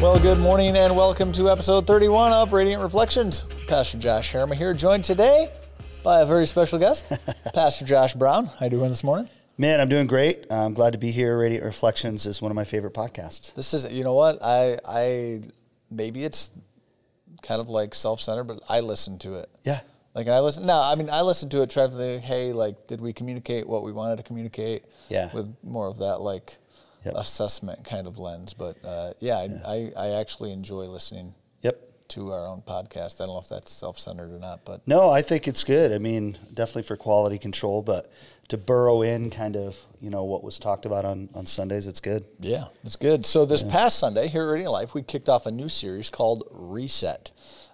Well, good morning and welcome to episode 31 of Radiant Reflections. Pastor Josh Herrema here, joined today by a very special guest, Pastor Josh Brown. How you doing this morning? Man, I'm doing great. I'm glad to be here. Radiant Reflections is one of my favorite podcasts. This is, you know what? I, I, maybe it's kind of like self-centered, but I listen to it. Yeah. Like I listen. No, I mean I listen to it. Try to think, hey, like, did we communicate what we wanted to communicate? Yeah. With more of that like Yep. assessment kind of lens. But uh, yeah, I, I, I actually enjoy listening Yep. to our own podcast. I don't know if that's self-centered or not, but No, I think it's good. I mean, definitely for quality control, but to burrow in kind of, you know, what was talked about on, on Sundays, it's good. Yeah, it's good. So this past Sunday here at Radiant Life, we kicked off a new series called Reset.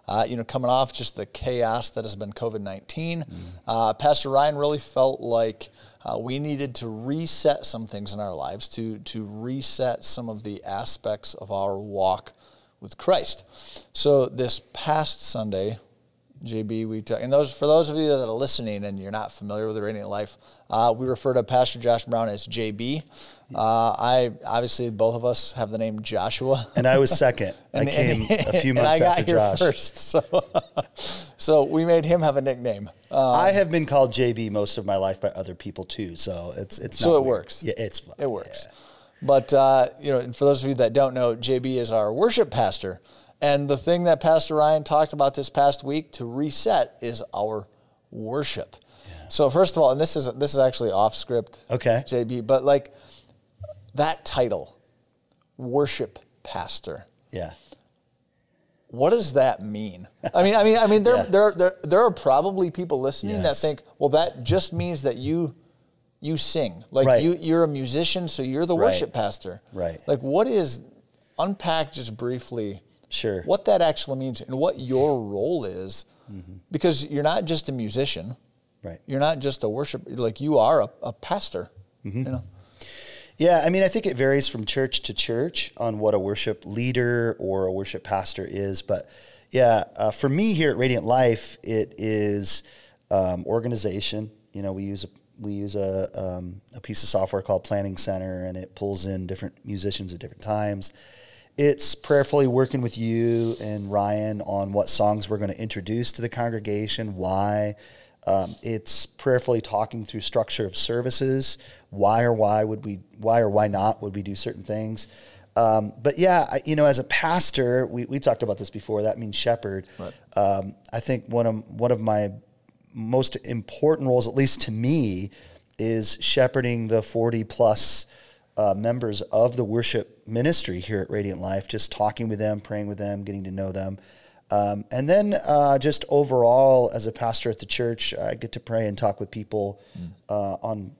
Uh, you know, coming off just the chaos that has been COVID 19, uh, Pastor Ryan really felt like uh, we needed to reset some things in our lives, to, to reset some of the aspects of our walk with Christ. So this past Sunday, JB, we talk, and those for those of you that are listening and you're not familiar with the Radiant Life, uh, we refer to Pastor Josh Brown as JB. Uh, I obviously both of us have the name Joshua. And I was second. I came and- a few and I months got after here Josh. first, so so we made him have a nickname. Uh, I have been called JB most of my life by other people too, so it's it's So it weird. works. Yeah, it's fun. It works. But uh, you know, for those of you that don't know, JB is our worship pastor, and the thing that Pastor Ryan talked about this past week to reset is our worship. So first of all, and this is this is actually off script, Okay. JB, but like that title, worship pastor. Yeah. What does that mean? I mean, I mean, I mean, there, Yeah. there, there, there are probably people listening that think, well, that just means that you, you sing, like Right. you, you're a musician, so you're the Right. worship pastor, Right. Like, what is? Unpack just briefly, Sure. what that actually means and what your role is, Mm-hmm. because you're not just a musician, Right. You're not just a worship, like you are a, a pastor, Mm-hmm. you know. Yeah, I mean, I think it varies from church to church on what a worship leader or a worship pastor is. But yeah, uh, for me here at Radiant Life, it is um, organization. You know, we use a we use a um, a piece of software called Planning Center, and it pulls in different musicians at different times. It's prayerfully working with you and Ryan on what songs we're going to introduce to the congregation, why. Um, it's prayerfully talking through structure of services. Why or why would we? Why or why not would we do certain things? Um, but yeah, I, you know, as a pastor, we, we talked about this before. That means shepherd. Um, I think one of one of my most important roles, at least to me, is shepherding the forty plus uh, members of the worship ministry here at Radiant Life. Just talking with them, praying with them, getting to know them. Um, and then uh, just overall, as a pastor at the church, I get to pray and talk with people uh, on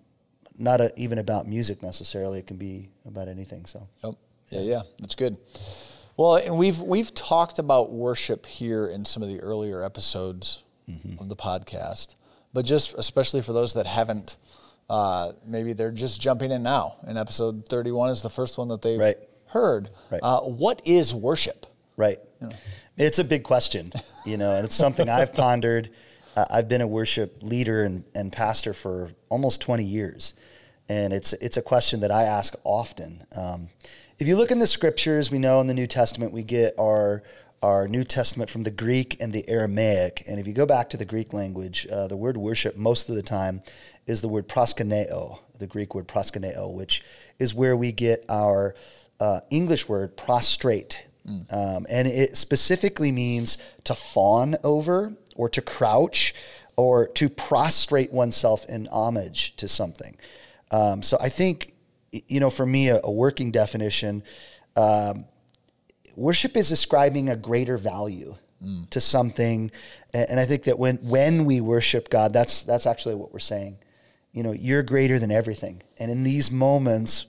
not a, even about music necessarily. It can be about anything. So Yep. Yeah, yeah, that's good. Well, and we've we've talked about worship here in some of the earlier episodes of the podcast, but just especially for those that haven't, uh, maybe they're just jumping in now. And episode thirty-one is the first one that they've Right. heard. Right. Uh, what is worship? Right. It's a big question, you know, and it's something I've pondered. Uh, I've been a worship leader and, and pastor for almost 20 years. And it's, it's a question that I ask often. Um, if you look in the scriptures, we know in the New Testament, we get our, our New Testament from the Greek and the Aramaic. And if you go back to the Greek language, uh, the word worship most of the time is the word proskuneo, the Greek word proskuneo, which is where we get our uh, English word prostrate. Um, and it specifically means to fawn over or to crouch or to prostrate oneself in homage to something. Um, so I think, you know, for me, a, a working definition, um, worship is ascribing a greater value mm. to something. And I think that when, when we worship God, that's, that's actually what we're saying. You know, you're greater than everything. And in these moments,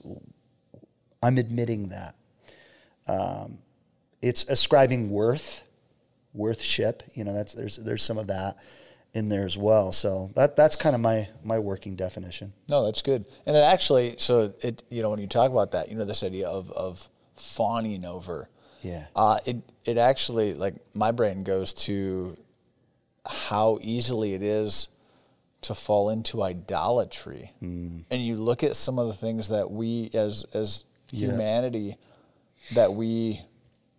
I'm admitting that um, it's ascribing worth, worthship. You know, that's there's there's some of that in there as well. So that that's kind of my my working definition. No, that's good. And it actually, so it, you know, when you talk about that, you know, this idea of, of fawning over. Yeah. Uh, it, it actually, like, my brain goes to how easily it is to fall into idolatry. Mm. And you look at some of the things that we, as, as humanity, that we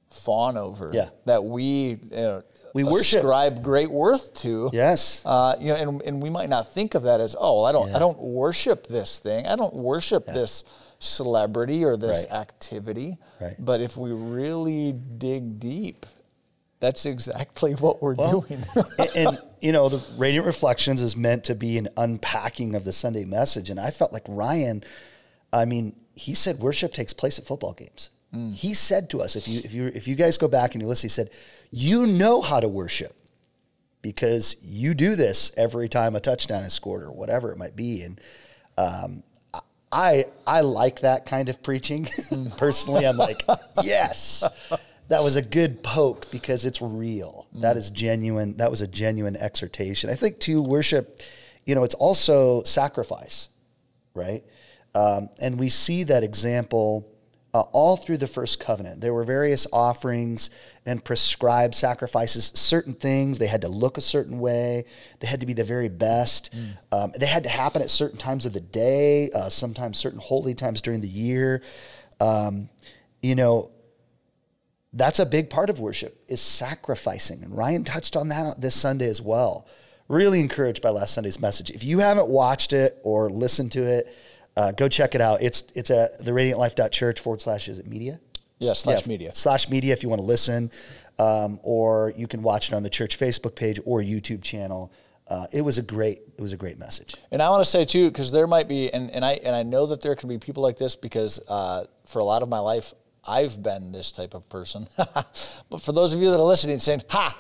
fawn over. Yeah. That we you know, We worship. ascribe great worth to. Yes. Uh, you know, and, and we might not think of that as, oh, I don't, I don't worship this thing. I don't worship this celebrity or this Right. activity. Right. But if we really dig deep, that's exactly what we're doing. and, and, you know, the Radiant Reflections is meant to be an unpacking of the Sunday message. And I felt like Ryan, I mean, he said worship takes place at football games. He said to us, if you if you if you guys go back and you listen, he said, you know how to worship because you do this every time a touchdown is scored or whatever it might be. And um, I I like that kind of preaching. Personally, I'm like, yes, that was a good poke because it's real. That is genuine. That was a genuine exhortation. I think too, worship, you know, it's also sacrifice, right? Um, and we see that example uh, all through the first covenant. There were various offerings and prescribed sacrifices, certain things. They had to look a certain way, they had to be the very best. Um, they had to happen at certain times of the day, uh, sometimes certain holy times during the year. Um, you know, that's a big part of worship is sacrificing and ryan touched on that this sunday as well really encouraged by last sunday's message if you haven't watched it or listened to it uh, go check it out it's it's at the radiantlife.church forward slash is it media yeah, slash Yeah, media. slash media if you want to listen um, or you can watch it on the church facebook page or youtube channel uh, it was a great it was a great message And I want to say too, because there might be, and, and I and I know that there can be people like this because uh, for a lot of my life, I've been this type of person. but for those of you that are listening, saying, "Ha,"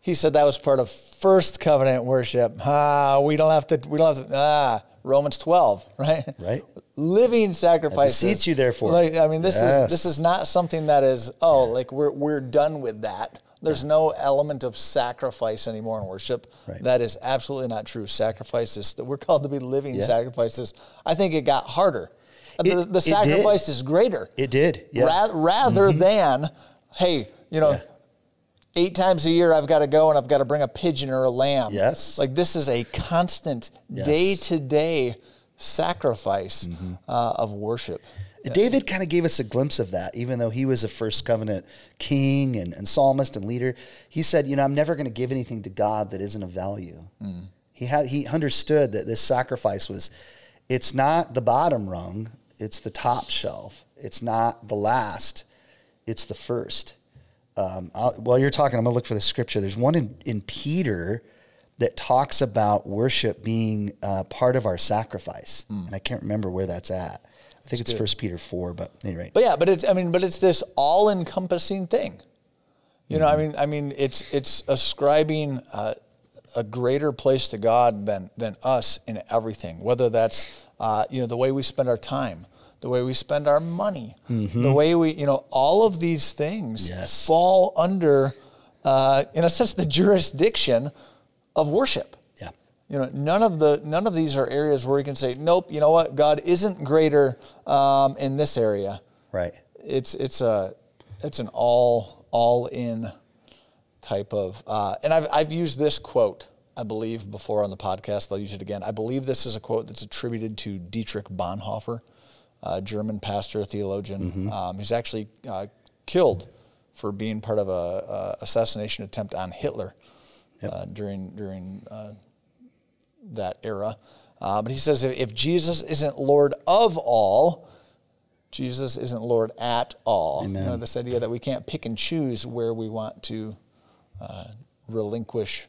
he said that was part of first covenant worship. Ah, we don't have to. We don't have to. Ah, Romans twelve, right? Right. Living sacrifices. beseech you, therefore. Like I mean, this Yes. is this is not something that is oh like we're we're done with that. There's no element of sacrifice anymore in worship. Right. That is absolutely not true. Sacrifices that we're called to be living Yeah. sacrifices. I think it got harder. It- the, the it did. sacrifice is greater. it did yeah Mm-hmm. Rather than, hey, you know, Yeah. Eight times a year I've got to go and I've got to bring a pigeon or a lamb. Yes. Like this is a constant Yes. day to day sacrifice Mm-hmm. uh, of worship. David kind of gave us a glimpse of that, even though he was a first covenant king and, and psalmist and leader. He said, You know, I'm never going to give anything to God that isn't of value. He, had, he understood that this sacrifice was, it's not the bottom rung, it's the top shelf. It's not the last, it's the first. Um, I'll, while you're talking, I'm going to look for the scripture. There's one in, in Peter that talks about worship being uh, part of our sacrifice. And I can't remember where that's at. I think it's First Peter 4, but anyway. But yeah, but it's I mean, but it's this all encompassing thing. You know, I Mm-hmm. mean, I mean, it's it's ascribing uh, a greater place to God than than us in everything. Whether that's uh, you know the way we spend our time, the way we spend our money, the way we you know all of these things Mm-hmm. Yes. fall under, uh, in a sense, the jurisdiction of worship. Yeah. You know, none of the none of these are areas where you can say, nope. You know what? God isn't greater um, in this area Right. it's it's a it's an all all in type of uh, and I've I've used this quote I believe before on the podcast. I'll use it again. I believe this is a quote that's attributed to Dietrich Bonhoeffer, a German pastor theologian. Um, he's actually uh, killed for being part of a, a assassination attempt on Hitler uh, during during uh, that era. Uh, but he says if, if Jesus isn't Lord of all, Jesus isn't Lord at all. You know, this idea that we can't pick and choose where we want to uh, relinquish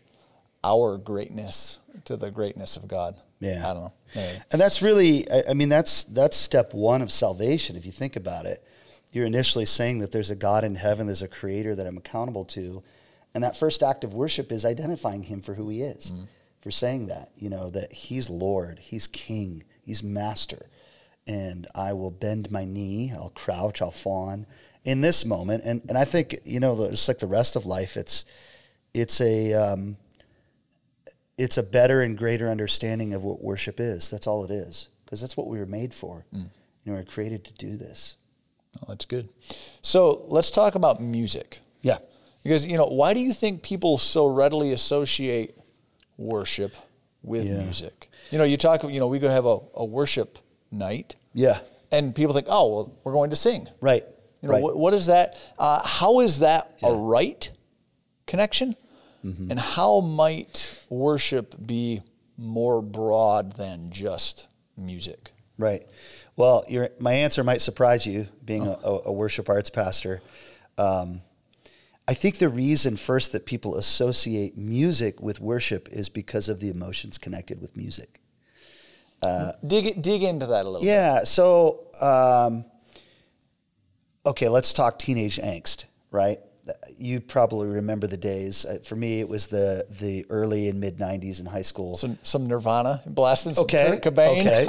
our greatness to the greatness of God. Yeah. I don't know. Anyway. And that's really, I, I mean, that's that's step one of salvation. If you think about it, you're initially saying that there's a God in heaven, there's a Creator that I'm accountable to, and that first act of worship is identifying Him for who He is. For saying that, you know, that He's Lord, He's King, He's Master, and I will bend my knee, I'll crouch, I'll fawn in this moment. And and I think you know, the- it's like the rest of life. It's it's a um, it's a better and greater understanding of what worship is. That's all it is, because that's what we were made for. You know, we were created to do this. Oh, that's good. So let's talk about music. Yeah. Because, you know, why do you think people so readily associate worship with Yeah. music? You know, you talk, you know, we go have a, a worship night Yeah. and people think, oh, well, we're going to sing. Right. You know, Right. what, what is that? Uh, how is that a right connection? Mm-hmm. And how might worship be more broad than just music? Right. Well, your, my answer might surprise you, being a, a worship arts pastor. Um, I think the reason first that people associate music with worship is because of the emotions connected with music. dig dig into that a little. Yeah. So, um, okay, let's talk teenage angst, right? You probably remember the days. Uh, For me, it was the the early and mid '90s in high school. Some some Nirvana blasting some Okay. Kurt Cobain. Okay.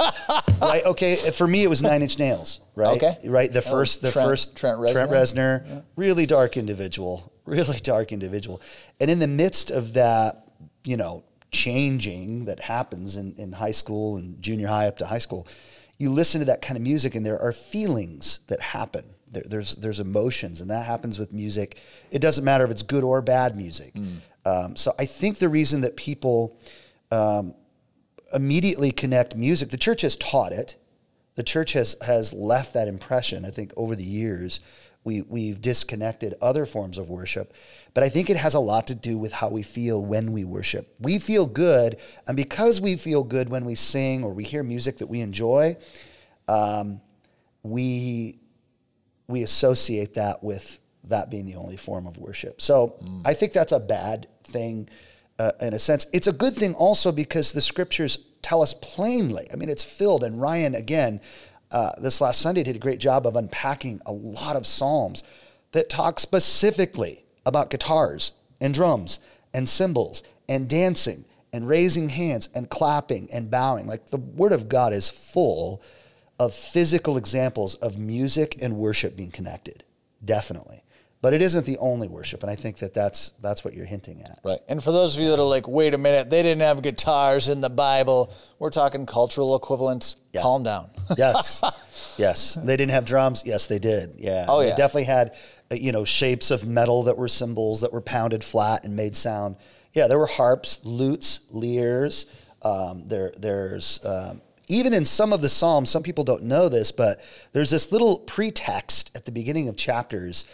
right. Okay. For me, it was Nine Inch Nails. Right. Okay. Right. The Oh, first. The Trent- first. Trent Reznor. Reznor. Really dark individual. Really dark individual. And in the midst of that, you know, changing that happens in, in high school and junior high up to high school, you listen to that kind of music, and there are feelings that happen. There, there's there's emotions, and that happens with music. It doesn't matter if it's good or bad music. Um, so I think the reason that people um, immediately connect music. The church has taught it. The church has has left that impression. I think over the years, we we've disconnected other forms of worship, but I think it has a lot to do with how we feel when we worship. We feel good, and because we feel good when we sing or we hear music that we enjoy, um, we we associate that with that being the only form of worship. So I think that's a bad thing uh, in a sense. It's a good thing also because the scriptures tell us plainly. I mean, it's filled, and Ryan, again, uh, this last Sunday did a great job of unpacking a lot of Psalms that talk specifically about guitars and drums and cymbals and dancing and raising hands and clapping and bowing. Like the Word of God is full of physical examples of music and worship being connected, definitely. But it isn't the only worship, and I think that that's that's what you're hinting at. Right. And for those of you that are like, wait a minute, they didn't have guitars in the Bible. We're talking cultural equivalents. Yeah. Calm down. Yes, yes. They didn't have drums. Yes, they did. Yeah. Oh, They yeah. definitely had, uh, you know, shapes of metal that were cymbals that were pounded flat and made sound. Yeah, there were harps, lutes, lyres. Um, there, there's um, even in some of the psalms. Some people don't know this, but there's this little pretext at the beginning of chapters.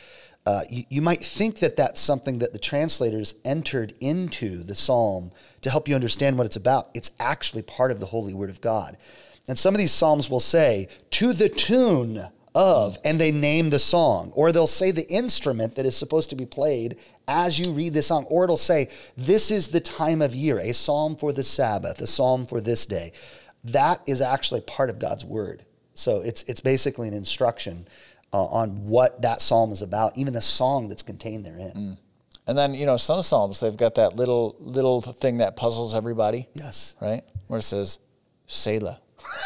Uh, you, you might think that that's something that the translators entered into the psalm to help you understand what it's about. It's actually part of the holy word of God. And some of these psalms will say, to the tune of, and they name the song, or they'll say the instrument that is supposed to be played as you read the song, or it'll say, this is the time of year, a psalm for the Sabbath, a psalm for this day. That is actually part of God's word. So it's, it's basically an instruction uh, on what that psalm is about, even the song that's contained therein. And then, you know, some Psalms, they've got that little little thing that puzzles everybody. Yes. Right? Where it says, Selah.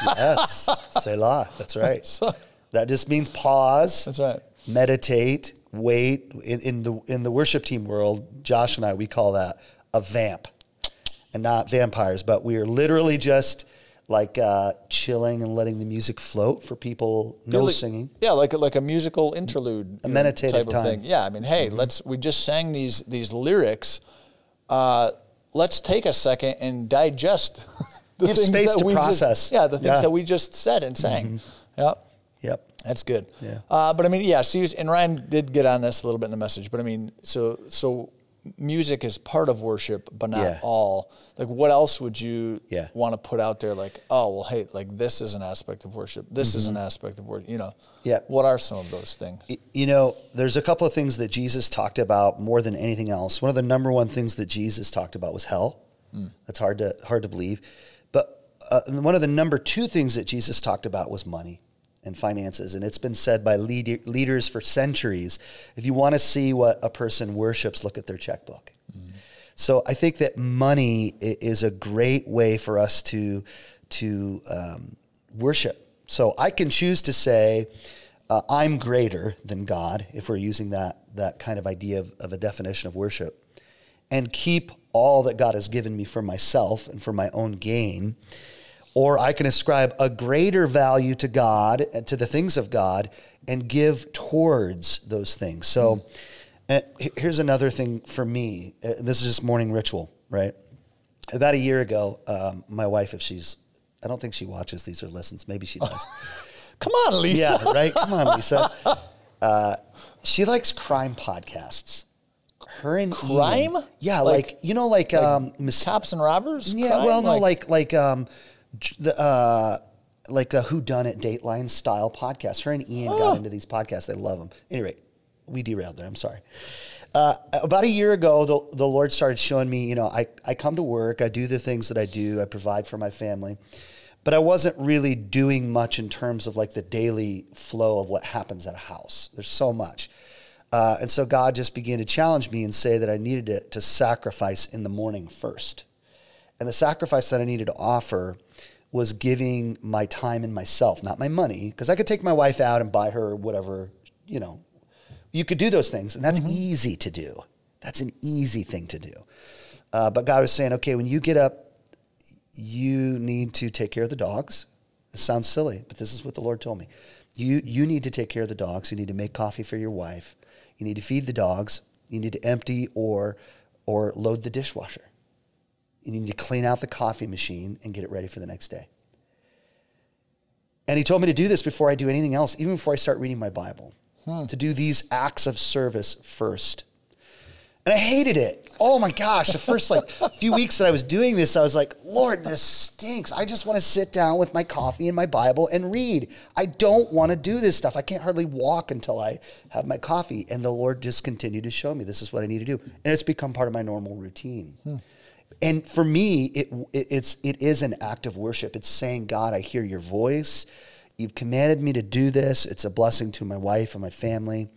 Yes. Selah. That's right. So- That just means pause. That's right. meditate, wait. In, in the in the worship team world, Josh and I we call that a vamp, and not vampires, but we are literally just like uh, chilling and letting the music float for people. No singing. Yeah, like a, like a musical interlude, a meditative type time. of thing. Yeah, I mean, hey, let's we just sang these these lyrics. Uh, let's take a second and digest the Give space that to we just- process. yeah, the things Yeah. that we just said and sang. Yep, Yep. That's good. Yeah. Uh, but I mean, yeah. So you, and Ryan did get on this a little bit in the message. But I mean, so so music is part of worship, but not Yeah. all. Like, what else would you Yeah. want to put out there? Like, oh well, hey, like this is an aspect of worship. This is an aspect of worship. You know. Mm-hmm. Yeah. What are some of those things? You know, there's a couple of things that Jesus talked about more than anything else. One of the number one things that Jesus talked about was hell. That's hard to hard to believe. But uh, one of the number two things that Jesus talked about was money and finances. And it's been said by lead, leaders for centuries. If you want to see what a person worships, look at their checkbook. So I think that money is a great way for us to to um, worship. So I can choose to say, uh, I'm greater than God, if we're using that that kind of idea of, of a definition of worship, and keep all that God has given me for myself and for my own gain. Or I can ascribe a greater value to God and to the things of God and give towards those things. So uh, he- here's another thing for me. Uh, this is just morning ritual, right? About a year ago, um, my wife, if she's, I don't think she watches these or listens, maybe she does. Come on, Lisa. Yeah, right. Come on, Lisa. Uh, she likes crime podcasts. Her and Crime? Ian. yeah, Like- like, you know, like, um, mis- Cops and robbers? yeah, crime? well, no, like like um, j- the uh, like a Who Done It Dateline style podcast. Her and Ian got into these podcasts. They love them. Anyway, we derailed there. I'm sorry. Uh, about a year ago, the, the Lord started showing me, you know, I, I come to work, I do the things that I do, I provide for my family, but I wasn't really doing much in terms of like the daily flow of what happens at a house. There's so much. Uh, and so God just began to challenge me and say that I needed to, to sacrifice in the morning first. And the sacrifice that I needed to offer was giving my time and myself, not my money, because I could take my wife out and buy her whatever, you know, you could do those things, and that's easy to do. That's an easy thing to do. Uh, but God was saying, okay, when you get up, you need to take care of the dogs. It sounds silly, but this is what the Lord told me. You you need to take care of the dogs. You need to make coffee for your wife. You need to feed the dogs. You need to empty or or load the dishwasher. You need to clean out the coffee machine and get it ready for the next day. And he told me to do this before I do anything else, even before I start reading my Bible, hmm. to do these acts of service first. And I hated it. Oh my gosh, the first like few weeks that I was doing this, I was like, Lord, this stinks. I just want to sit down with my coffee and my Bible and read. I don't want to do this stuff. I can't hardly walk until I have my coffee. And the Lord just continued to show me this is what I need to do. And it's become part of my normal routine. Hmm. And for me, it, it it's it is an act of worship. It's saying, God, I hear your voice. You've commanded me to do this. It's a blessing to my wife and my family.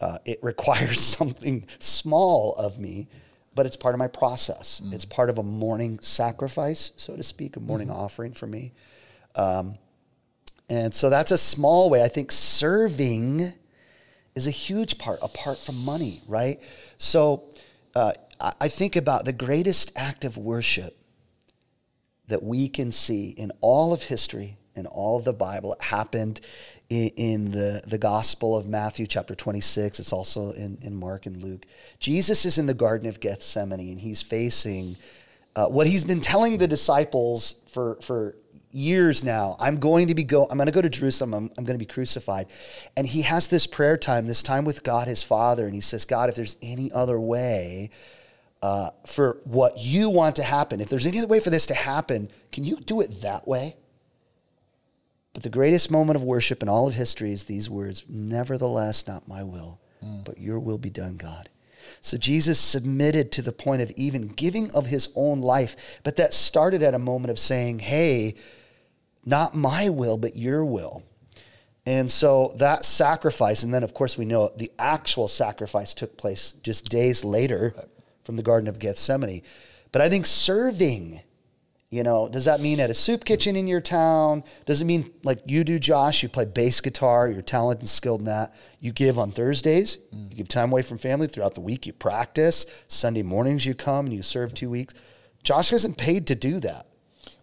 Uh, it requires something small of me, but it's part of my process. It's part of a morning sacrifice, so to speak, a morning offering for me. Um, and so that's a small way. I think serving is a huge part, apart from money, right? So uh, I think about the greatest act of worship that we can see in all of history, in all of the Bible. It happened in, in the, the Gospel of Matthew, chapter 26. It's also in, in Mark and Luke. Jesus is in the Garden of Gethsemane and he's facing uh, what he's been telling the disciples for, for years now. I'm going to be go. I'm going to go to Jerusalem. I'm, I'm going to be crucified, and he has this prayer time, this time with God, his Father, and he says, God, if there's any other way uh, for what you want to happen, if there's any other way for this to happen, can you do it that way? But the greatest moment of worship in all of history is these words Nevertheless, not my will, but your will be done, God. So Jesus submitted to the point of even giving of his own life, but that started at a moment of saying, Hey, not my will, but your will. And so that sacrifice, and then of course we know the actual sacrifice took place just days later from the Garden of Gethsemane. But I think serving, you know, does that mean at a soup kitchen in your town? Does it mean like you do, Josh? You play bass guitar, you're talented and skilled in that. You give on Thursdays, you give time away from family throughout the week, you practice. Sunday mornings you come and you serve two weeks. Josh isn't paid to do that.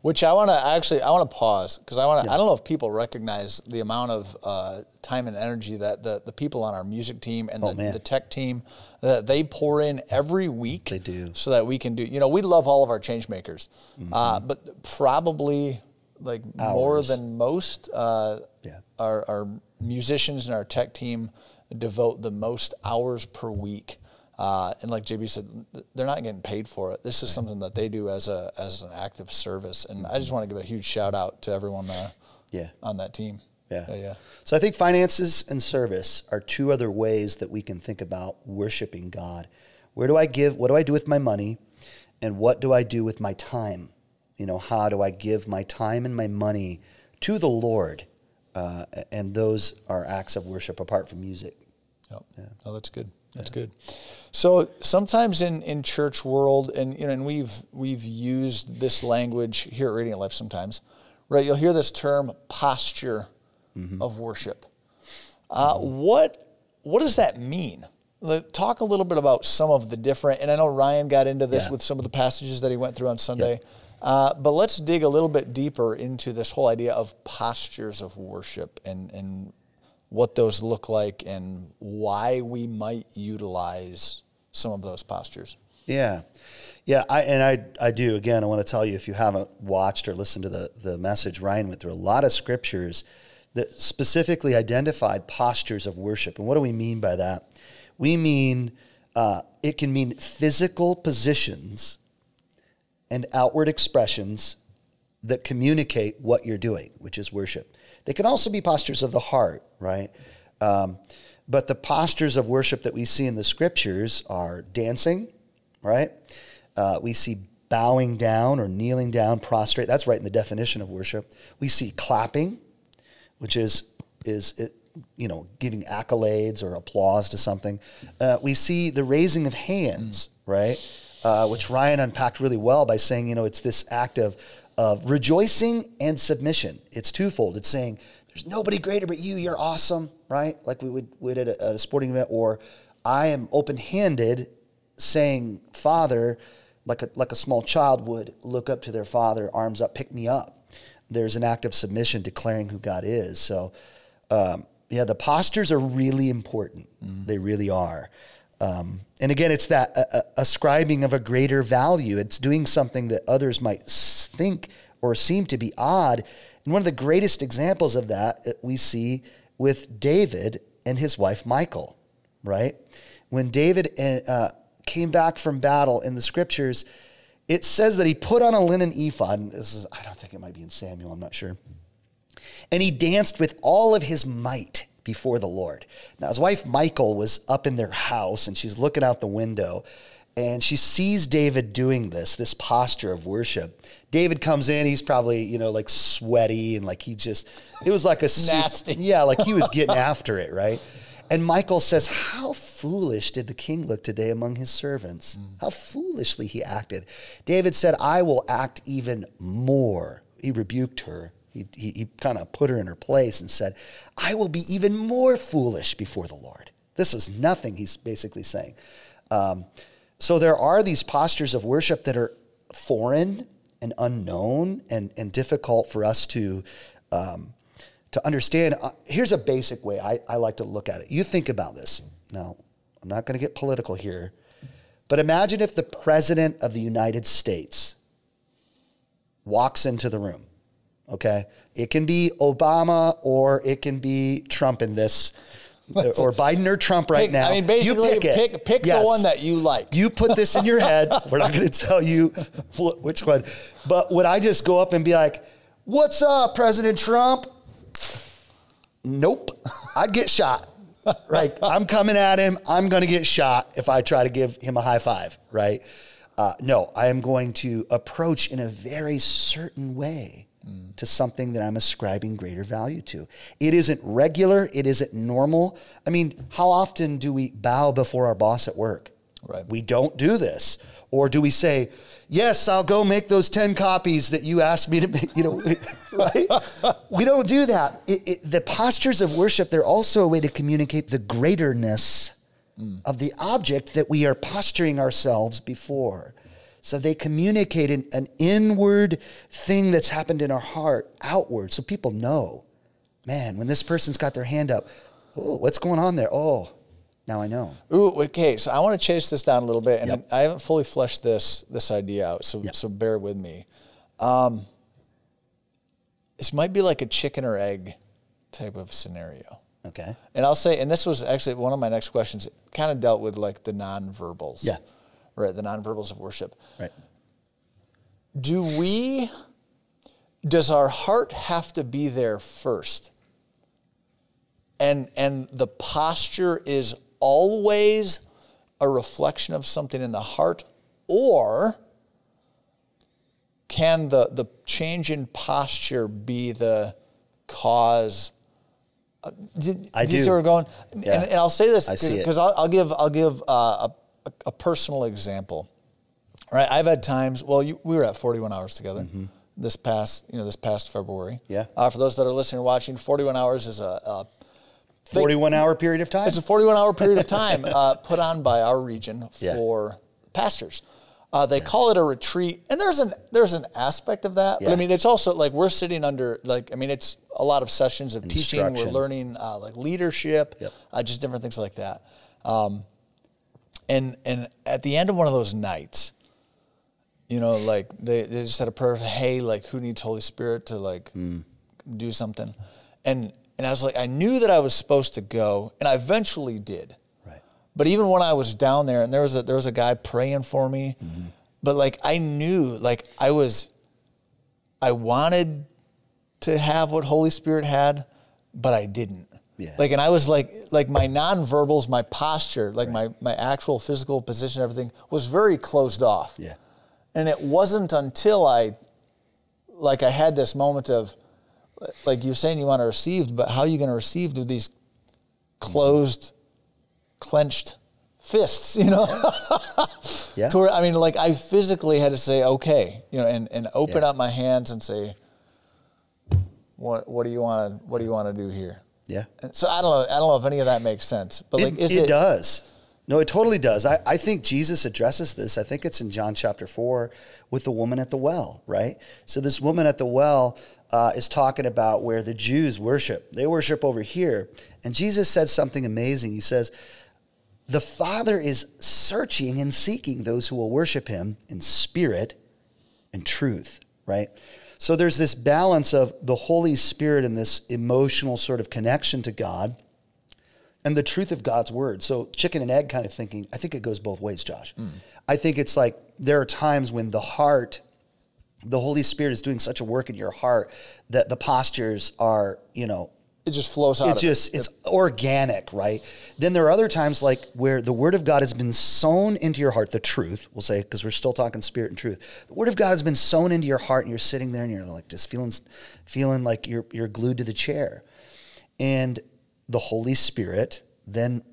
Which I want to actually, I want to pause because I want to. I don't know if people recognize the amount of uh, time and energy that the, the people on our music team and the, the tech team that they pour in every week. They do. so that we can do. You know, we love all of our change makers, uh, but probably like more than most, uh, Yeah. our, our musicians and our tech team devote the most hours per week. Uh, and like JB said, they're not getting paid for it. This is something that they do as a as an active service, and I just want to give a huge shout out to everyone uh, Yeah. on that team. Yeah. yeah, yeah. So I think finances and service are two other ways that we can think about worshiping God. Where do I give? What do I do with my money? And what do I do with my time? You know, how do I give my time and my money to the Lord? Uh, and those are acts of worship apart from music. Yep. Oh, that's good. That's good. So sometimes in, in church world, and you know, and we've we've used this language here at Radiant Life sometimes, right? You'll hear this term posture of worship. Uh, what what does that mean? Talk a little bit about some of the different, and I know Ryan got into this Yeah. with some of the passages that he went through on Sunday. Uh, but let's dig a little bit deeper into this whole idea of postures of worship and, and what those look like and why we might utilize some of those postures. Yeah. Yeah, I and I I do. Again, I want to tell you if you haven't watched or listened to the the message Ryan went through a lot of scriptures that specifically identified postures of worship. And what do we mean by that? We mean uh, it can mean physical positions and outward expressions that communicate what you're doing, which is worship. They can also be postures of the heart, right? Um, but the postures of worship that we see in the scriptures are dancing, right? Uh, we see bowing down or kneeling down, prostrate. That's right in the definition of worship. We see clapping, which is is it, you know giving accolades or applause to something. Uh, we see the raising of hands, mm. right? Uh, which Ryan unpacked really well by saying, you know, it's this act of of rejoicing and submission. It's twofold. It's saying there's nobody greater but you. You're awesome, right? Like we would would at a, at a sporting event, or I am open handed, saying, Father like a, like a small child would look up to their father, arms up, pick me up. There's an act of submission declaring who God is. So, um, yeah, the postures are really important. Mm. They really are. Um, and again, it's that uh, uh, ascribing of a greater value. It's doing something that others might think or seem to be odd. And one of the greatest examples of that we see with David and his wife Michal, right? When David uh, uh came back from battle in the scriptures, it says that he put on a linen ephod. And This is, I don't think it might be in Samuel, I'm not sure. And he danced with all of his might before the Lord. Now, his wife Michal was up in their house and she's looking out the window and she sees David doing this, this posture of worship. David comes in, he's probably, you know, like sweaty and like he just, it was like a nasty. Yeah, like he was getting after it, right? And Michal says, How foolish did the king look today among his servants? Mm. How foolishly he acted. David said, I will act even more. He rebuked her. He, he, he kind of put her in her place and said, I will be even more foolish before the Lord. This is nothing, he's basically saying. Um, so there are these postures of worship that are foreign and unknown and, and difficult for us to um, to understand, uh, here's a basic way I, I like to look at it. You think about this. Now, I'm not going to get political here, but imagine if the President of the United States walks into the room. Okay. It can be Obama or it can be Trump in this or Biden or Trump right pick, now. I mean, basically, you pick, pick, pick yes. the one that you like. You put this in your head. We're not going to tell you which one. But would I just go up and be like, What's up, President Trump? Nope. I'd get shot. right. I'm coming at him. I'm going to get shot if I try to give him a high five. Right. Uh, no, I am going to approach in a very certain way mm. to something that I'm ascribing greater value to. It isn't regular. It isn't normal. I mean, how often do we bow before our boss at work? Right. We don't do this. Or do we say, yes, I'll go make those 10 copies that you asked me to make, you know, right? we don't do that. It, it, the postures of worship, they're also a way to communicate the greaterness mm. of the object that we are posturing ourselves before. So they communicate an, an inward thing that's happened in our heart outward. So people know, man, when this person's got their hand up, oh, what's going on there? Oh, now I know. Ooh, okay. So I want to chase this down a little bit, and yep. I haven't fully fleshed this this idea out. So yep. so bear with me. Um, this might be like a chicken or egg type of scenario. Okay. And I'll say, and this was actually one of my next questions. kind of dealt with like the nonverbals. Yeah. Right. The nonverbals of worship. Right. Do we? Does our heart have to be there first? And and the posture is always a reflection of something in the heart, or can the, the change in posture be the cause? Uh, did, I do. See where we're going? Yeah. And, and, I'll say this because I'll, I'll, give I'll give uh, a, a personal example. Right, I've had times. Well, you, we were at 41 hours together. Mm-hmm this past you know this past February. Yeah. Uh, for those that are listening and watching, 41 hours is a, a 41 hour period of time? It's a 41 hour period of time uh, put on by our region for yeah. pastors. Uh, they yeah. call it a retreat, and there's an there's an aspect of that. Yeah. But I mean, it's also like we're sitting under like I mean, it's a lot of sessions of teaching. We're learning uh, like leadership, yep. Uh, just different things like that. Um, and and at the end of one of those nights, you know, like they, they just had a prayer. Hey, like who needs Holy Spirit to like mm. do something, and and I was like, I knew that I was supposed to go, and I eventually did. Right. But even when I was down there, and there was a there was a guy praying for me, Mm-hmm. but like I knew, like I was, I wanted to have what Holy Spirit had, but I didn't. Yeah. Like, and I was like, like my nonverbals, my posture, like my my actual physical position, everything was very closed off. Yeah. And it wasn't until I, like, I had this moment of, like you're saying, you want to receive, but how are you going to receive with these closed, clenched fists? You know. Yeah. To where, I mean, like I physically had to say, okay, you know, and, and open Yeah. up my hands and say, what what do you want to what do you want to do here? Yeah. So I don't know. I don't know if any of that makes sense, but like, it, is it, it, does. No, it totally does. I, I think Jesus addresses this. I think it's in John chapter 4 with the woman at the well, right? So, this woman at the well uh, is talking about where the Jews worship. They worship over here. And Jesus said something amazing. He says, The Father is searching and seeking those who will worship him in spirit and truth, right? So, there's this balance of the Holy Spirit and this emotional sort of connection to God and the truth of God's word. So chicken and egg kind of thinking, I think it goes both ways, Josh. Hmm. I think it's like there are times when the heart, the Holy Spirit is doing such a work in your heart that the postures are, you know, it just flows out. it just it's organic, right? Then there are other times like where the word of God has been sown into your heart, the truth, we'll say, because we're still talking spirit and truth. The word of God has been sown into your heart, and you're sitting there and you're like just feeling feeling like you're you're glued to the chair. And the Holy Spirit then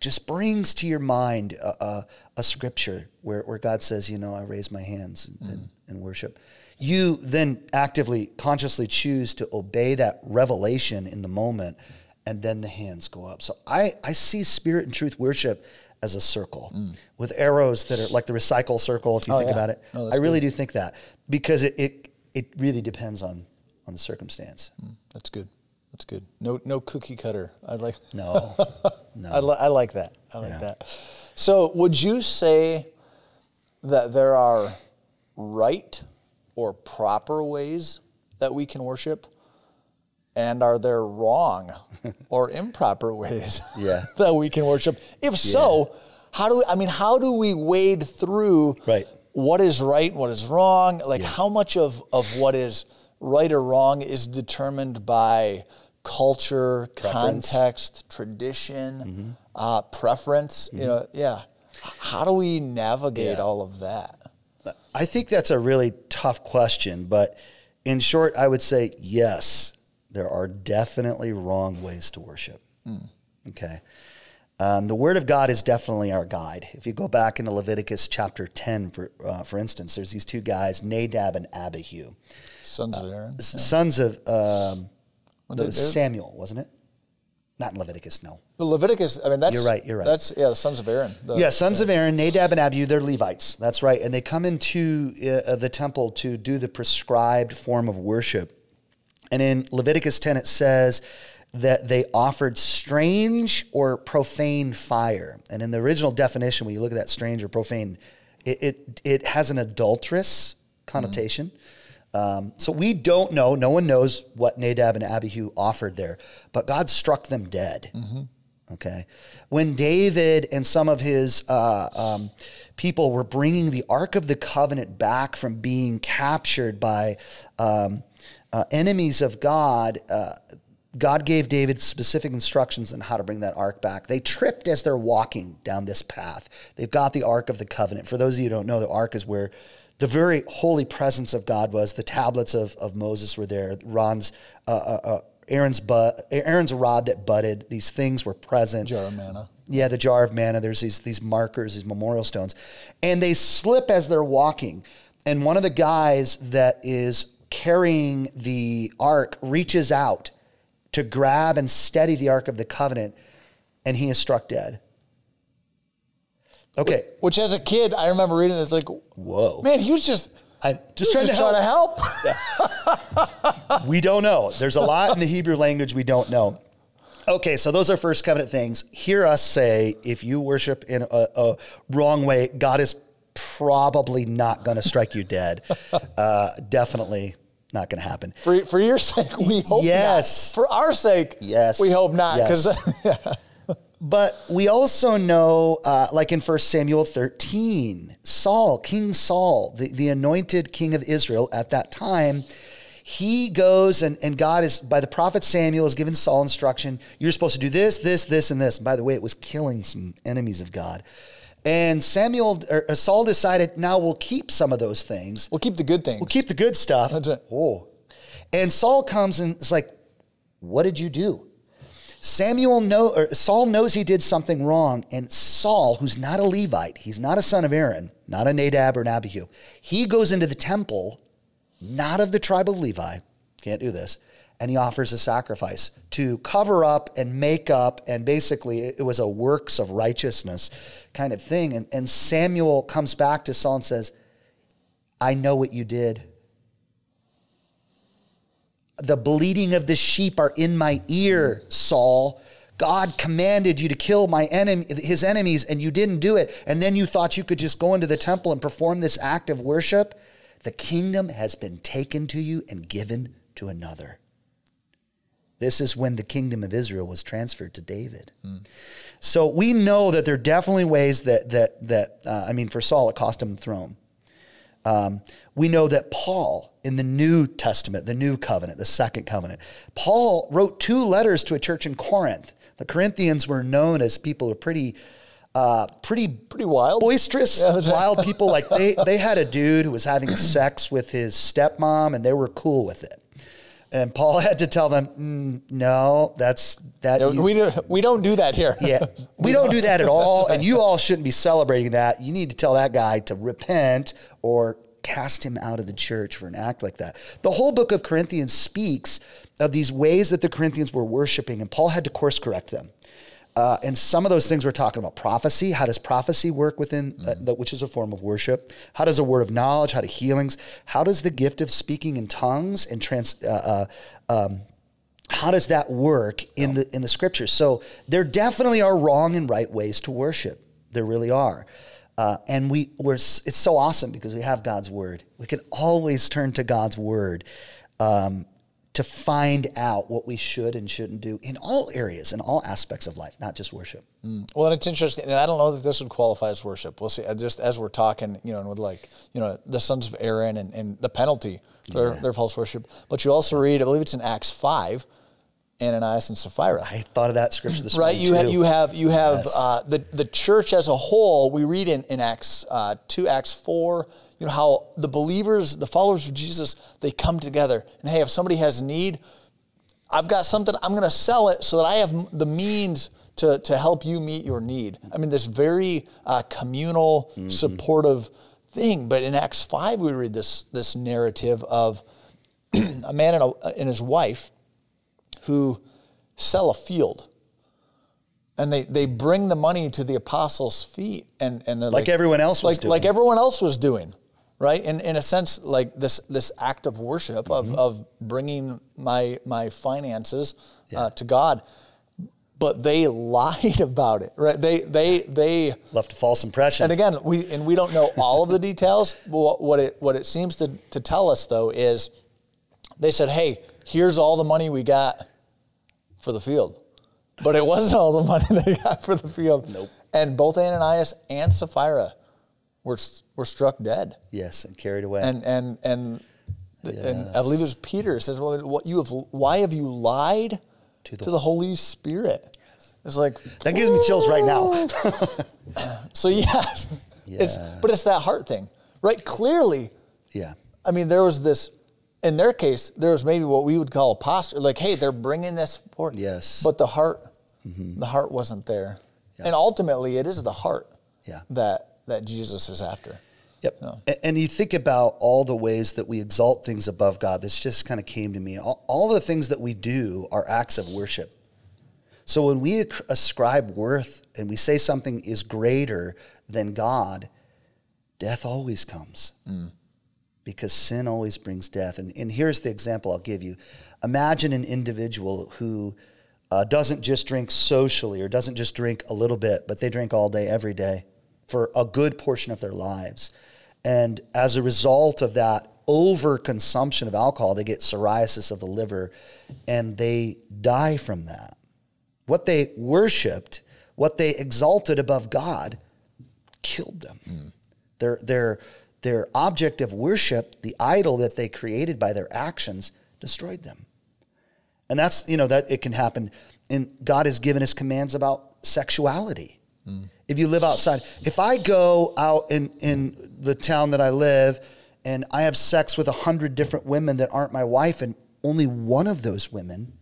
just brings to your mind a, a, a scripture where, where God says, you know, I raise my hands and, mm. and, and worship. You then actively, consciously choose to obey that revelation in the moment, and then the hands go up. So I, I see spirit and truth worship as a circle mm. with arrows that are like the recycle circle, if you oh, think yeah. about it. Oh, no, I really do think that because it, it, it really depends on, on the circumstance. Mm, that's good. That's good. No no cookie cutter. I like. No, no. I, li- I like that. I like Yeah. that. So, would you say that there are right or proper ways that we can worship? And are there wrong or improper ways Yeah. that we can worship? If so, how do we, I mean, how do we wade through Right. what is right, and what is wrong? Like, how much of, of what is right or wrong is determined by culture, Preference. context, tradition, uh, preference? You know, yeah. How do we navigate Yeah. all of that? I think that's a really tough question, but in short, I would say yes, there are definitely wrong ways to worship. Okay. Um, the Word of God is definitely our guide. If you go back into Leviticus chapter 10, for, uh, for instance, there's these two guys, Nadab and Abihu, Sons of Aaron. s- sons of um, Well, that they- was they're- Samuel, wasn't it? Not in Leviticus, no. But Leviticus, I mean, that's You're right, you're right. That's yeah, the sons of Aaron. The- Yeah, sons of Aaron, Nadab and Abihu, they're Levites. That's right. And they come into uh, the temple to do the prescribed form of worship. And in Leviticus 10, it says that they offered strange or profane fire. And in the original definition, when you look at that strange or profane, it, it, it has an adulterous connotation. Um, so we don't know, no one knows what Nadab and Abihu offered there, but God struck them dead. Okay. When David and some of his uh, um, people were bringing the Ark of the Covenant back from being captured by um, uh, enemies of God, uh, God gave David specific instructions on how to bring that ark back. They tripped as they're walking down this path. They've got the Ark of the Covenant. For those of you who don't know, the ark is where the very holy presence of God was. The tablets of, of Moses were there. Ron's, uh, uh, uh, Aaron's, bu- Aaron's rod that budded. These things were present. jar of manna. Yeah, the jar of manna. There's these these markers, these memorial stones, and they slip as they're walking. And one of the guys that is carrying the ark reaches out to grab and steady the ark of the covenant, and he is struck dead. Okay, Which, as a kid, I remember reading this like, whoa! man, he was just I'm just, just trying, trying to to help. help. we don't know. There's a lot in the Hebrew language we don't know. Okay, so those are first covenant things. Hear us say if you worship in a, a wrong way, God is probably not going to strike you dead. Uh, definitely not going to happen. For, for your sake, we hope Yes. not. For our sake, Yes. we hope not. Yes. But we also know, uh, like in 1 Samuel 13, Saul, King Saul, the, the anointed king of Israel at that time, he goes and, and God is, by the prophet Samuel, is given Saul instruction. You're supposed to do this, this, this, and this. And by the way, it was killing some enemies of God. And Samuel, or uh, Saul decided, now we'll keep some of those things. we'll keep the good things. We'll keep the good stuff. That's right. Oh. And Saul comes and is like, What did you do? Samuel know Saul knows he did something wrong, and Saul, who's not a Levite, he's not a son of Aaron, not a Nadab or an Abihu, he goes into the temple, not of the tribe of Levi, can't do this, and he offers a sacrifice to cover up and make up, and basically it was a works of righteousness kind of thing. And, and Samuel comes back to Saul and says, I know what you did. The bleating of the sheep are in my ear, Saul. God commanded you to kill my enemy, his enemies, and you didn't do it. And then you thought you could just go into the temple and perform this act of worship. The kingdom has been taken to you and given to another. This is when the kingdom of Israel was transferred to David. So we know that there are definitely ways that that that uh, I mean, for Saul, it cost him the throne. Um, we know that Paul in the New Testament, the New Covenant, the Second Covenant, Paul wrote two letters to a church in Corinth. The Corinthians were known as people who are pretty, uh, pretty, Pretty wild. boisterous, Yeah, right. wild people. Like they, they had a dude who was having sex with his stepmom, and they were cool with it. And Paul had to tell them, mm, "No, that's that." you- we, don't, we don't do that here. yeah, we don't do that at all, and you all shouldn't be celebrating that. You need to tell that guy to repent or cast him out of the church for an act like that. The whole book of Corinthians speaks of these ways that the Corinthians were worshiping, and Paul had to course correct them. Uh, and some of those things we're talking about prophecy. How does prophecy work within, uh, the, which is a form of worship? How does a word of knowledge? How do healings? How does the gift of speaking in tongues and trans, uh, uh, um, how does that work in the in the scriptures? So there definitely are wrong and right ways to worship. There really are. Uh, and we we're it's so awesome because we have God's word. We can always turn to God's word um, to find out what we should and shouldn't do in all areas, in all aspects of life, not just worship. Well, and it's interesting, and I don't know that this would qualify as worship. We'll see. uh, Just as we're talking, you know, and with like, you know, the sons of Aaron and, and the penalty for their, their false worship. But you also read, I believe it's in Acts five, Ananias and Sapphira. I thought of that scripture this Right, morning you ha- you have you have Yes. uh, the the church as a whole. We read in in Acts uh, two, Acts four. You know how the believers, the followers of Jesus, they come together and hey, if somebody has a need, I've got something. I'm going to sell it so that I have the means to to help you meet your need. I mean, this very uh, communal, supportive thing. But in Acts five, we read this this narrative of a man and, a, and his wife who sell a field. And they, they bring the money to the apostles' feet, and, and they're Like everyone else was like, like everyone else was doing, right? In, in a sense, like this this act of worship Mm-hmm. of, of bringing my my finances uh, to God, but they lied about it, right? They they they left a false impression. and again, we and we don't know all of the details. But what, what it what it seems to to tell us though is, they said, "Hey, here's all the money we got for the field," but it wasn't all the money they got for the field. Nope. And both Ananias and Sapphira were were struck dead, yes, and carried away. and and and. And I believe it was Peter says, "Well, what you have? Why have you lied to the- the, Holy Spirit?" It's like that gives me chills right now. So yeah, it's Yeah. but it's that heart thing, right? Clearly, yeah. I mean, there was this. In their case, there was maybe what we would call a posture, like, "Hey, they're bringing this forward." Yes. but the heart, mm-hmm. the heart wasn't there, Yeah. and ultimately, it is the heart Yeah. that that Jesus is after. Yep. No. And you think about all the ways that we exalt things above God. This just kind of came to me. All, all the things that we do are acts of worship. So when we ascribe worth and we say something is greater than God, death always comes mm. Because sin always brings death. And, and here's the example I'll give you Imagine an individual who uh, doesn't just drink socially or doesn't just drink a little bit, but they drink all day, every day for a good portion of their lives. And as a result of that overconsumption of alcohol, they get psoriasis of the liver and they die from that. What they worshiped, what they exalted above God, killed them. Mm. Their, their, their object of worship, the idol that they created by their actions, destroyed them. And that's, you know, that it can happen. And God has given us commands about sexuality. Mm. If you live outside, if I go out in, in the town that I live and I have sex with a hundred different women that aren't my wife, and only one of those women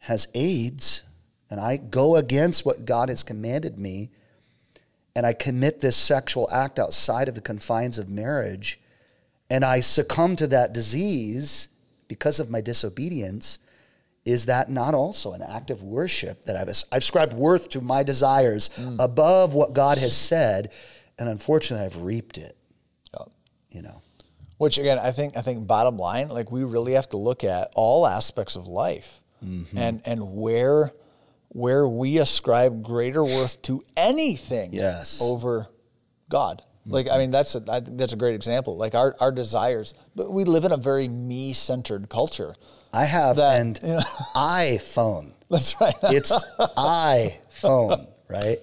has AIDS, and I go against what God has commanded me, and I commit this sexual act outside of the confines of marriage, and I succumb to that disease because of my disobedience, is that not also an act of worship that I've, I've ascribed worth to my desires mm. above what God has said, and unfortunately I've reaped it. You know. Which again, I think I think bottom line, like we really have to look at all aspects of life, mm-hmm. and and where where we ascribe greater worth to anything yes. over God. Like I mean, that's a I think that's a great example. Like our our desires, but we live in a very me centered culture. I have that, and you know, iPhone. That's right. it's iPhone, right?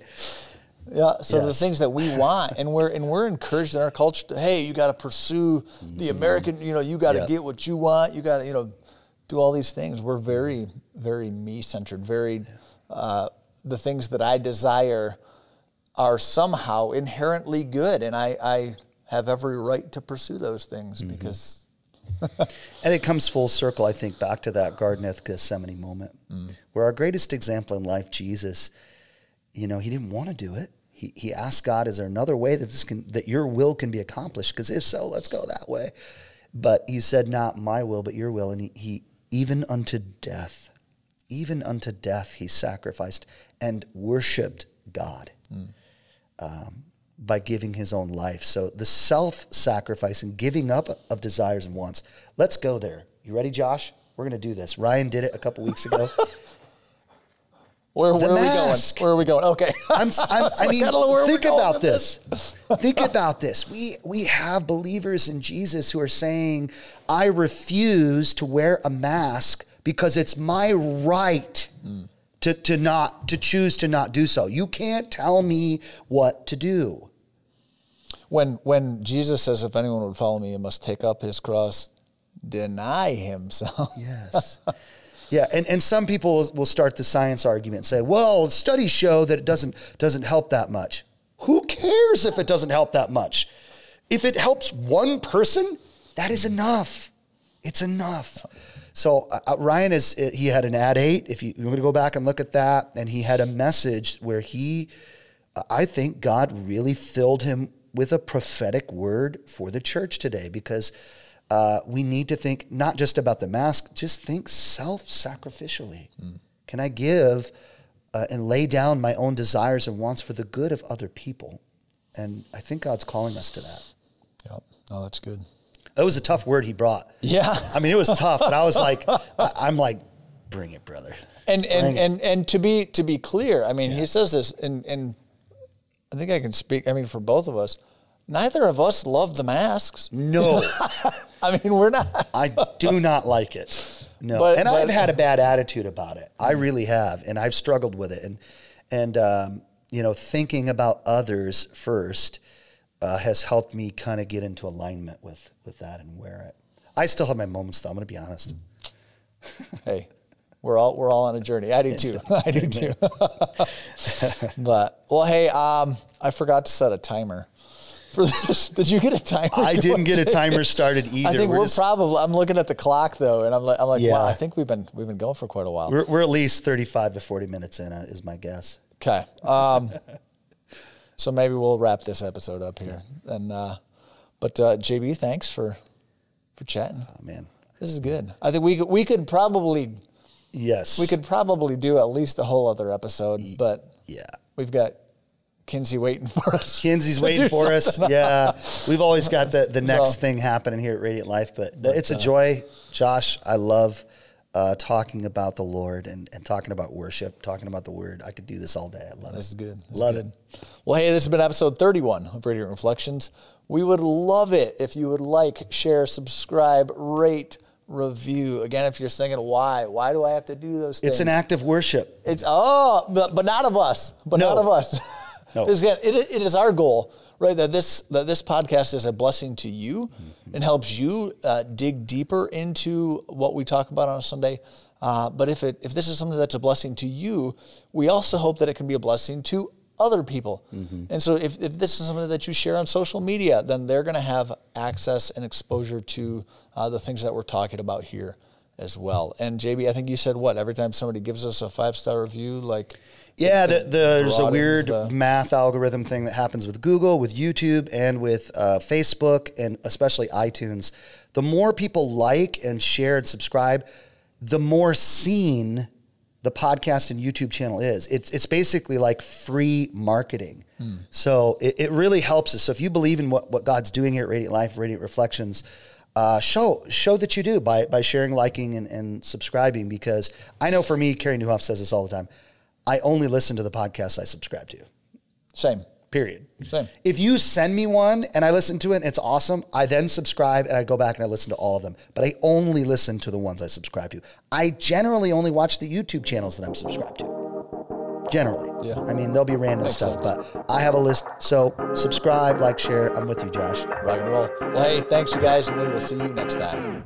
Yeah. So yes. the things that we want, and we're and we're encouraged in our culture. To, hey, you got to pursue the mm-hmm. American. You know, you got to yep. get what you want. You got to you know do all these things. We're very very me centered. Very uh, the things that I desire are somehow inherently good, and I, I have every right to pursue those things mm-hmm. because. and it comes full circle, I think, back to that Garden of Gethsemane moment, mm. where our greatest example in life, Jesus, you know, he didn't want to do it. He, he asked God, "Is there another way that this can that your will can be accomplished? Because if so, let's go that way." But he said, "Not my will, but your will." And he, he even unto death, even unto death, he sacrificed and worshipped God. Mm um, by giving his own life. So the self sacrifice and giving up of desires and wants. Let's go there. You ready, Josh? We're going to do this. Ryan did it a couple weeks ago. Where, where are we going? Where are we going? Okay. I'm, I'm, i mean, think about this. think about this. We, we have believers in Jesus who are saying, I refuse to wear a mask because it's my right. Mm to, to not to choose to not do so. You can't tell me what to do. When when Jesus says, "If anyone would follow me, he must take up his cross, deny himself." yes. Yeah, and, and some people will start the science argument and say, well, studies show that it doesn't doesn't help that much. Who cares if it doesn't help that much? If it helps one person, that is enough. It's enough. So uh, uh, Ryan is uh, he had an ad eight. If you, you want to go back and look at that, and he had a message where he, uh, I think God really filled him with a prophetic word for the church today because uh, we need to think not just about the mask, just think self-sacrificially. Mm. Can I give uh, and lay down my own desires and wants for the good of other people? And I think God's calling us to that. Yep. Oh, that's good. It was a tough word he brought. Yeah. I mean, it was tough, but I was like, I'm like, bring it, brother. And and, and and to be to be clear, I mean, yeah. he says this, and and I think I can speak. I mean, for both of us, neither of us love the masks. No, I mean, we're not. I do not like it. No, but, and but, I've had a bad attitude about it. I really have, and I've struggled with it. And and um, you know, thinking about others first uh, has helped me kind of get into alignment with with that and wear it. I still have my moments though. I'm going to be honest. hey, we're all we're all on a journey. I do too. I do too. but well, hey, um, I forgot to set a timer for this. Did you get a timer? I didn't get a timer started either. I think we're, we're just, probably. I'm looking at the clock though, and I'm like, I'm like, yeah. wow. I think we've been we've been going for quite a while. We're, we're at least 35 to 40 minutes in, uh, is my guess. Okay. Um, so maybe we'll wrap this episode up here. And uh, but uh, JB, thanks for for chatting. Oh, man, this is good. I think we could, we could probably yes we could probably do at least a whole other episode. But yeah, we've got Kinsey waiting for us. Kinsey's waiting for us. Yeah, we've always got the the next so, thing happening here at Radiant Life. But, but it's a uh, joy, Josh. I love uh, talking about the Lord and, and talking about worship, talking about the Word. I could do this all day. I love this it. This is good. This love is good. it. Well, hey, this has been episode 31 of Radiant Reflections. We would love it if you would like, share, subscribe, rate, review. Again, if you're thinking, why? Why do I have to do those things? It's an act of worship. It's oh, but, but not of us. But No. not of us. No. Again, it, it is our goal, right? That this that this podcast is a blessing to you and helps you uh, dig deeper into what we talk about on a Sunday. Uh, but if it if this is something that's a blessing to you, we also hope that it can be a blessing to other people. And so if, if this is something that you share on social media, then they're going to have access and exposure to uh, the things that we're talking about here as well. And JB, I think you said what every time somebody gives us a five star review, like Yeah, the, the, there's a weird the- math algorithm thing that happens with Google, with YouTube, and with uh, Facebook, and especially iTunes. The more people like and share and subscribe, the more seen the podcast and YouTube channel is. It's it's basically like free marketing. So it, it really helps us. So if you believe in what, what God's doing here at Radiant Life, Radiant Reflections, uh, show show that you do by by sharing, liking, and, and subscribing. Because I know for me, Carey Nieuwhof says this all the time. I only listen to the podcasts I subscribe to. same. Period. Same. If you send me one and I listen to it and it's awesome, I then subscribe and I go back and I listen to all of them. But I only listen to the ones I subscribe to. I generally only watch the YouTube channels that I'm subscribed to. Generally. Yeah. I mean, there'll be random Makes stuff, sense. but I have a list. So subscribe, like, share. I'm with you, Josh. Rock and roll. Well, hey, thanks you guys, and we will see you next time.